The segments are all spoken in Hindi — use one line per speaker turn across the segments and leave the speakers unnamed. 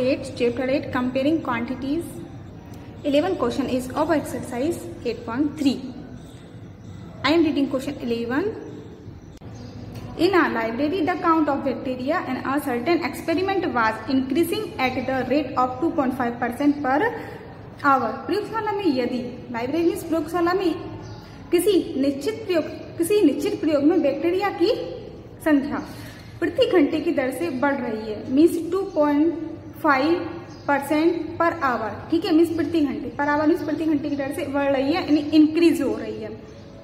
Eight chapter eight comparing quantities eleven question is of exercise eight point three I am reading question eleven in a library the count of bacteria and a certain experiment was increasing at the rate of two point five percent per hour प्रयोगशाला में यदि लाइब्रेरी प्रयोगशाला में किसी निश्चित प्रयोग, किसी निश्चित प्रयोग में बैक्टेरिया की संख्या प्रति घंटे की दर से बढ़ रही है। Means two point 2.5 percent per hour ठीक है मीन्स प्रति घंटे. पर आवर मीन्स प्रति घंटे की दर से बढ़ रही है, यानी इंक्रीज हो रही है.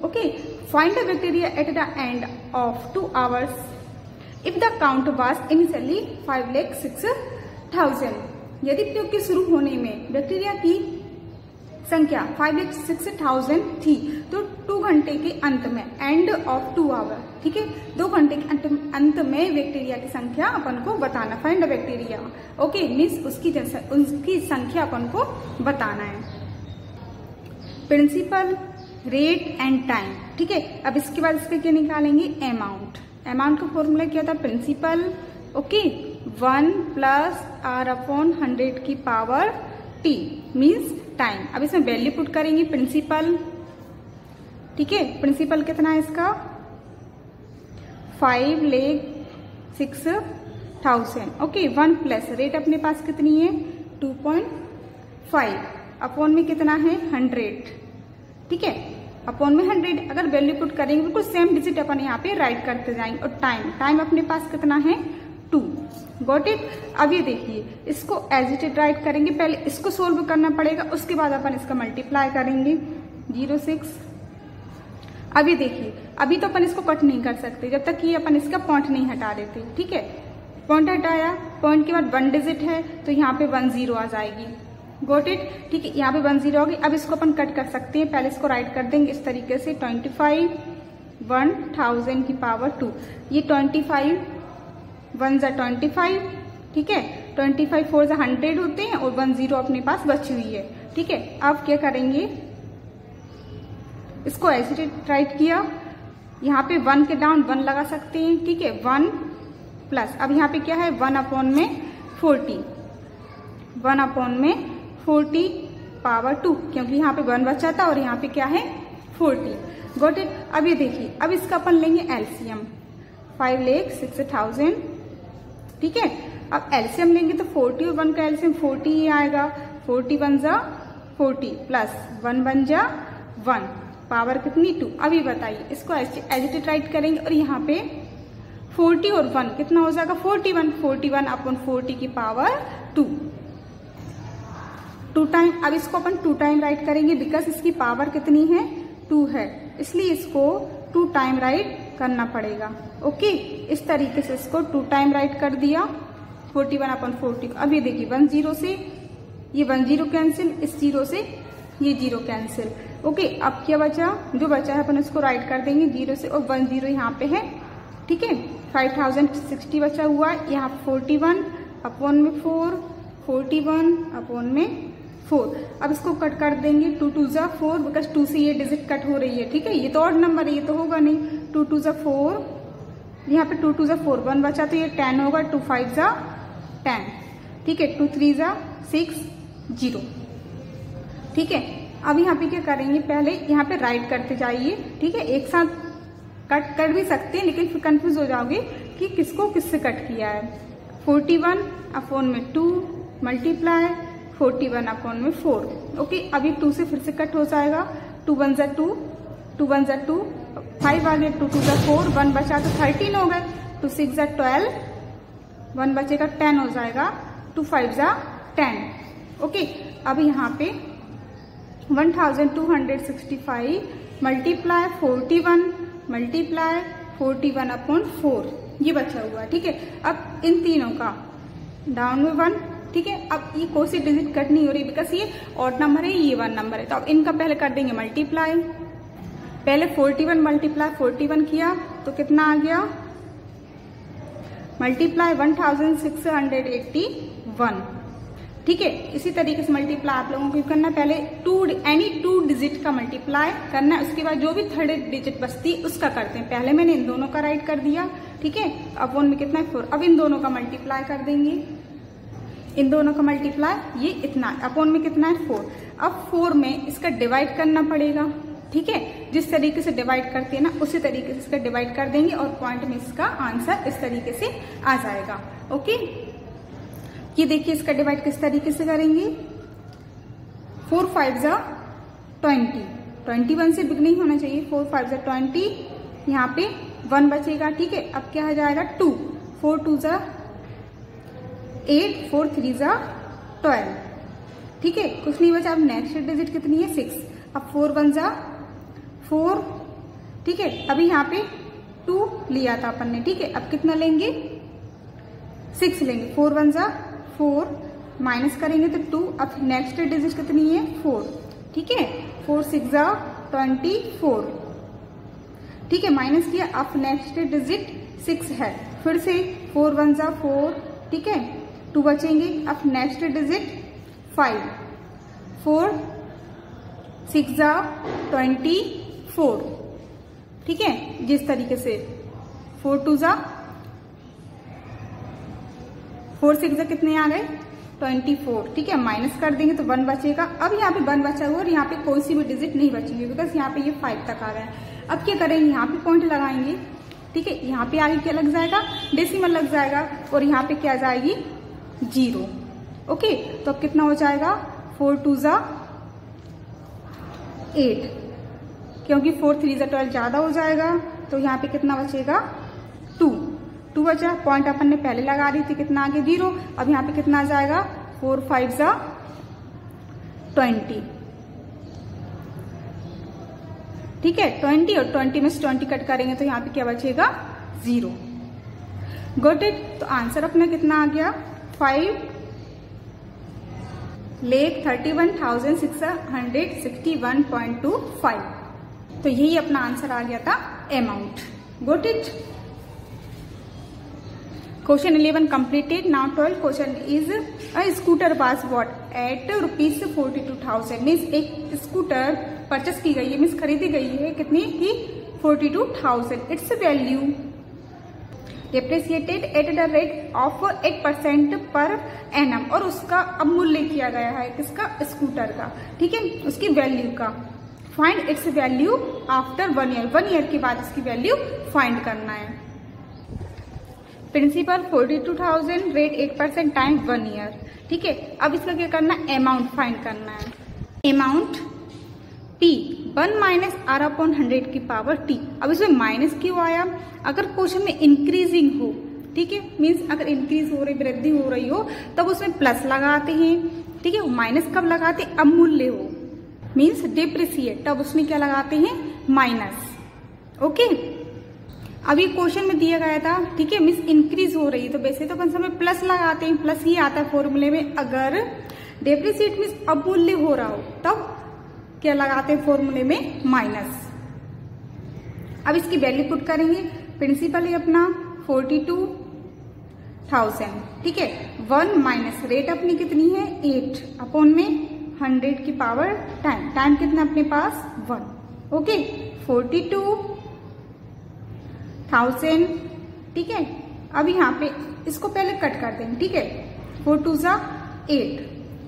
Okay find the bacteria at the end of two hours if the count was initially five lakh six thousand यदि प्रयोग के शुरू होने में बैक्टीरिया की संख्या फाइव लेख सिक्स थाउज़ेंड थी तो टू घंटे के अंत में एंड ऑफ़ टू आवर ठीक है? दो घंटे के अंत, में बैक्टीरिया की संख्या अपन को बताना फाइंड बैक्टीरिया ओके मीन्स उसकी उसकी संख्या अपन को बताना है। प्रिंसिपल रेट एंड टाइम ठीक है? अब इसके बाद इसका क्या निकालेंगे? अमाउंट अमाउंट का फॉर्मूला क्या था? Principal okay one plus r upon hundred की पावर टी मीन्स टाइम अब इसमें वैल्यू पुट करेंगे प्रिंसिपल ठीक है? प्रिंसिपल कितना है इसका? Five lakh six thousand okay one plus rate अपने पास कितनी है? टू पॉइंट फाइव अपॉन में कितना है? हंड्रेड ठीक है? अपॉन में हंड्रेड अगर वैल्यू पुट करेंगे, बिल्कुल सेम डिजिट अपन यहाँ पे राइट करते जाएँगे। और टाइम टाइम अपने पास कितना है? टू गोट इट अब ये देखिए, इसको एज इट इट राइट करेंगे। पहले इसको सोल्व करना पड़ेगा, उसके बाद अपन इसका मल्टीप्लाई करेंगे। ज़ीरो सिक्स अभी देखिए, अभी तो अपन इसको कट नहीं कर सकते, जब तक कि अपन इसका पॉइंट नहीं हटा देते, ठीक है? पॉइंट हटाया पॉइंट के बाद वन डिजिट है तो यहाँ पे वन ज़ीरो आ जाएगी। गोट इट ठीक है, यहाँ पे वन ज़ीरो होगी। अब इसको अपन कट कर सकते हैं। पहले इसको राइट कर देंगे इस तरीके से ट्वेंटी फाइव वन थाउज़ेंड की पावर टू ये ट्वेंटी फाइव वन जा ट्वेंटी फाइव ठीक है? ट्वेंटी फाइव फोर जा हंड्रेड होते हैं और वन ज़ीरो अपने पास बची हुई है, ठीक है? अब क्या करेंगे? इसको ऐसे राइट किया। यहाँ पे वन के डाउन वन लगा सकते हैं, ठीक है? वन प्लस अब यहाँ पे क्या है? वन अपॉन में फोर्टी वन अपॉन में फोर्टी पावर टू क्योंकि यहाँ पे वन बचा था और यहाँ पे क्या है? फोर्टी गोट इट अब ये देखिए, अब इसका अपन लेंगे LCM five lakh six thousand ठीक है? अब एलसीएम लेंगे तो फोर्टी और वन का एलसीएम फोर्टी ही आएगा। फोर्टी वन जा फोर्टी प्लस वन वन जा वन पावर कितनी? टू अभी बताइए, इसको एजिटेट राइट करेंगे और यहाँ पे फोर्टी और वन कितना हो जाएगा? फोर्टी वन फोर्टी वन अपन फोर्टी की पावर टू टू टाइम अब इसको अपन टू टाइम राइट करेंगे बिकॉज़ इसकी पावर कितनी है? टू है. इसलिए इसको टू टाइम राइट करना पड़ेगा. ओके इस तरीके से इसको टू टाइम राइट कर दिया. फोर्टी वन अपन फोर्टी अब ये देखिए वन ज़ीरो से ये वन ज़ीरो कैंसिल इस ज़ीरो से ये ज़ीरो कैंसिल ओके, अब क्या बचा? जो बचा है अपन इसको राइट कर देंगे ज़ीरो से, और वन ज़ीरो यहाँ पे है, ठीक है? फाइव थाउज़ेंड सिक्सटी बचा हुआ है, यहाँ फोर्टी वन अपॉन में फोर फोर्टी वन अपॉन में फोर अब इसको कट कर देंगे टू टू जा फोर बिकॉज़ टू से ये डिजिट कट हो रही है, ठीक है? ये तो और नंबर है, ये तो होगा नहीं। टू टू जा फोर यहाँ पे टू टू जा फोर वन बचा तो ये टेन होगा टू फाइव जा टेन ठीक है? टू थ्री जा सिक्स ज़ीरो ठीक है? अब यहाँ पे क्या करेंगे? पहले यहाँ पे राइट करते जाइए, ठीक है? एक साथ कट कर भी सकते हैं, लेकिन फिर कंफ्यूज हो जाओगे कि किसको किससे कट किया है। फोर्टी वन अपॉन में two multiply forty one upon में फोर ओके अभी टू से फिर से कट हो जाएगा। टू वन जा टू टू वन जा टू फाइव गए टू टू जा फोर वन बचा तो थर्टीन हो गए। टू सिक्स जा ट्वेल्व वन बचेगा टेन हो जाएगा टू फाइव जा टेन ओके अब यहाँ पे one thousand two hundred sixty five multiply forty one multiply forty one upon four ये बचा हुआ, ठीक है? अब इन तीनों का डाउन में वन ठीक है? अब ये कोई सी डिजिट कट नहीं हो रही बिकॉज़ ये ऑड नंबर है, ये वन नंबर है। तो अब इनका पहले कर देंगे मल्टीप्लाई पहले 41 मल्टीप्लाई 41 किया तो कितना आ गया? मल्टीप्लाई 1681 ठीक है? इसी तरीके से मल्टीप्लाई आप लोगों को करना पहले टू एनी टू डिजिट का मल्टीप्लाई करना उसके बाद जो भी थर्ड डिजिट बचती उसका करते हैं। पहले मैंने इन दोनों का राइट कर दिया, ठीक है? अब वन में कितना है? फोर अब इन दोनों का मल्टीप्लाई कर देंगे। इन दोनों का मल्टीप्लाई ये इतना अपोन में कितना है? फोर अब फोर में इसका डिवाइड करना पड़ेगा, ठीक है? जिस तरीके से डिवाइड करते हैं ना, उसी तरीके से इसका डिवाइड कर देंगे और पॉइंट में इसका आंसर इस तरीके से आ जाएगा। ओके ये देखिए इसका डिवाइड किस तरीके से करेंगे? फोर फाइव जा ट्वेंटी ट्वेंटी वन से बिग नहीं होना चाहिए। फोर फाइव जा ट्वेंटी यहाँ पे वन बचेगा, ठीक है? अब क्या हो जाएगा? टू फोर टू जा एट फोर थ्री जा ट्वेल्व ठीक है? कुछ नहीं बचा। अब नेक्स्ट डिजिट कितनी है? सिक्स अब फोर वन जा फोर ठीक है? अभी यहाँ पे टू लिया था अपन ने। ठीक है? अब कितना लेंगे? सिक्स लेंगे। फोर वन जा फोर माइनस करेंगे तो टू, अब नेक्स्ट डिजिट कितनी है? फोर। ठीक है? फोर सिक्स ट्वेंटी फोर ठीक है? माइनस किया, अब नेक्स्ट डिजिट सिक्स है। फिर से फोर वन जा फोर ठीक है? टू बचेंगे, अब next digit five four six जा ट्वेंटी फोर ठीक है? जिस तरीके से। फोर टू जा फोर सिक्स कितने आ गए? Twenty four. ठीक है, माइनस कर देंगे तो वन बचेगा। अब यहाँ पे वन बचा हुआ और यहाँ पे कोई सी भी डिजिट नहीं बचेंगे बिकॉज़ यहाँ पे ये फाइव तक आ रहा है अब क्या करेंगे यहाँ पे पॉइंट लगाएँगे। ठीक है, यहाँ पे आगे क्या लग जाएगा? डेसिमल लग जाएगा और यहाँ पे क्या जाएगी? ज़ीरो ओके तो अब कितना हो जाएगा? फोर टू जा एट क्योंकि फोर थ्री जा ट्वेल्व ज़्यादा हो जाएगा तो यहाँ पे कितना बचेगा? टू बचा पॉइंट अपन ने पहले लगा दी थी, कितना आगे? ज़ीरो अब यहाँ पे कितना आ जाएगा? फोर फाइव जा ट्वेंटी ठीक है? ट्वेंटी और ट्वेंटी में से ट्वेंटी कट करेंगे तो यहाँ पे क्या बचेगा? ज़ीरो गोट इट तो आंसर अपना कितना आ गया? Five lakh thirty one thousand six hundred sixty one point two five तो यही अपना आंसर आ गया था amount got it question eleven completed, now 12 question is a scooter was bought at rupees forty two thousand means एक स्कूटर परचेस की गई है मीन्स खरीदी गई है, कितनी? की forty two thousand its value depreciated at the rate of eight percent per annum और उसका अब मूल्य किया गया है किसका? स्कूटर का। ठीक है? उसकी वैल्यू का। Find its value after one year one year के बाद इसकी वैल्यू फाइंड करना है। Principal forty two thousand, rate eight percent time one year. ठीक है? अब इसका क्या करना है? अमाउंट फाइंड करना है। Amount P one minus R upon hundred की पावर टी अब इसमें माइनस क्यों आया? अगर क्वेश्चन में इंक्रीजिंग हो, ठीक है? मीन्स अगर इंक्रीज हो रही, वृद्धि हो रही हो, तब उसमें प्लस लगाते हैं। ठीक है? माइनस कब लगाते? अमूल्य हो। मीन्स डिप्रिसिएट तब उसमें क्या लगाते हैं? माइनस ओके अभी क्वेश्चन में दिया गया था, ठीक है मिस इंक्रीज हो रही है तो वैसे तो अपन समय प्लस लगाते हैं प्लस ही आता है फॉर्मूले में। अगर डेप्रिसिएट मिस अमूल्य हो रहा हो, तब क्या लगाते हैं फॉर्मूले में? माइनस अब इसकी वैल्यू पुट करेंगे। प्रिंसिपल है अपना फोर्टी टू थाउज़ेंड ठीक है? वन माइनस रेट अपनी कितनी है? एट अपॉन में हंड्रेड की पावर टाइम टाइम कितना अपने पास? One okay forty two thousand, ठीक है? अब यहाँ पे इसको पहले कट कर देंगे, ठीक है? फोर टू ज़ा एट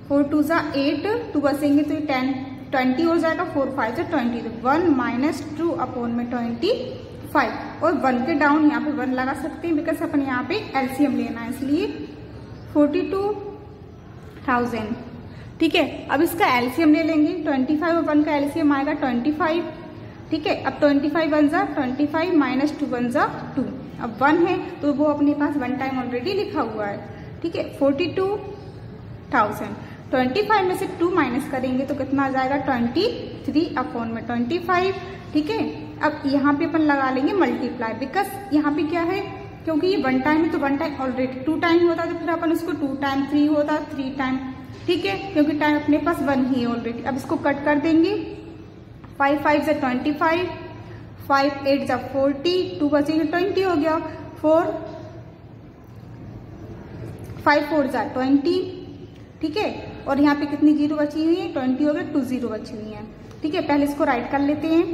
फोर टू ज़ा एट टू बसेंगे तो टेन ट्वेंटी हो जाएगा फोर फाइव से twenty one minus two upon में ट्वेंटी फाइव और वन के डाउन यहाँ पे वन लगा सकते हैं बिकॉज़ अपन यहाँ पे एलसीएम लेना है, इसलिए फोर्टी टू थाउज़ेंड ठीक है? अब इसका एलसीएम ले लेंगे ट्वेंटी फाइव और वन का एलसीएम आएगा ट्वेंटी फाइव ठीक है? अब ट्वेंटी फाइव वन जा twenty five minus two one जा टू अब वन है तो वो अपने पास वन टाइम ऑलरेडी लिखा हुआ है। ठीक है? Forty two thousand twenty five में से टू माइनस करेंगे तो कितना आ जाएगा? ट्वेंटी थ्री अपॉन में ट्वेंटी फाइव ठीक है? अब यहाँ पे अपन लगा लेंगे मल्टीप्लाई बिकॉज़ यहाँ पे क्या है? क्योंकि ये वन टाइम है तो one time already two time होता तो फिर अपन उसको टू टाइम थ्री होता थ्री टाइम ठीक है? क्योंकि टाइम अपने पास वन ही है ऑलरेडी अब इसको कट कर देंगे। फाइव फाइव जा ट्वेंटी फाइव फाइव एट जा फोर्टी टू बचेंगे ट्वेंटी हो गया. फोर फाइव फोर जा ट्वेंटी ठीक है? और यहाँ पे कितनी ज़ीरो बची हुई है? ट्वेंटी हो गया टू ज़ीरो बची हुई है. ठीक है, पहले इसको राइट कर लेते हैं.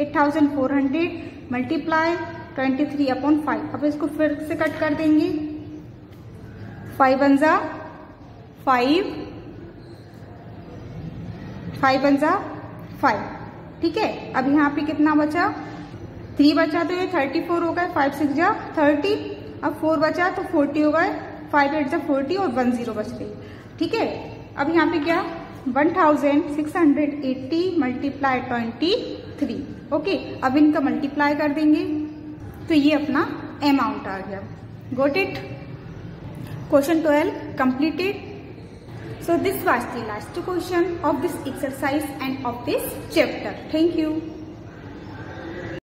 Eight thousand four hundred multiply twenty three upon five अब इसको फिर से कट कर देंगे. फाइव वन जा फाइव फाइव वन जा फाइव ठीक है? अब यहाँ पे कितना बचा? थ्री बचा तो ये थर्टी फोर हो गए फाइव सिक्स जा थर्टी अब फोर बचा तो फोर्टी हो गए फाइव एट जा फोर्टी और वन ज़ीरो बच गई ठीक है? अब यहाँ पे क्या? One thousand six hundred eighty multiply twenty three okay अब इनका मल्टीप्लाई कर देंगे। तो ये अपना अमाउंट आ गया। Got it question twelve completed So this was the last question of this exercise and of this chapter. Thank you.